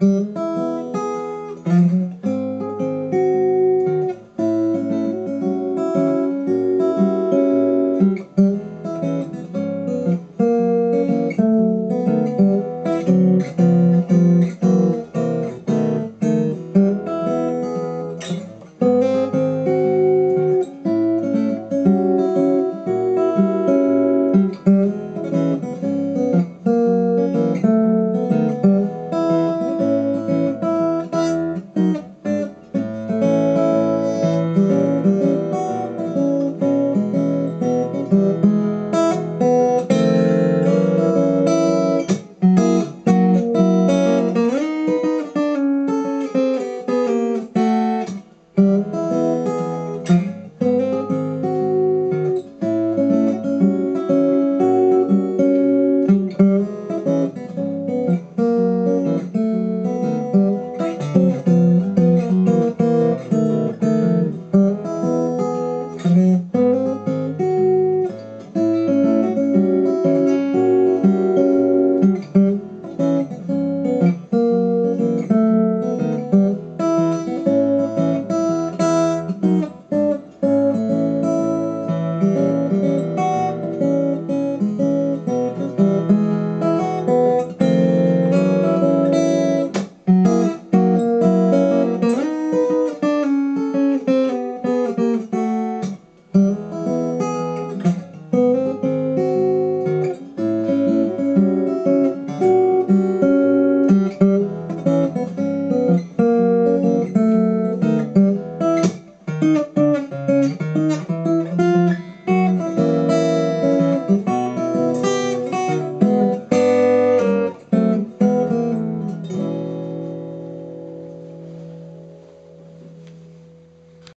うん。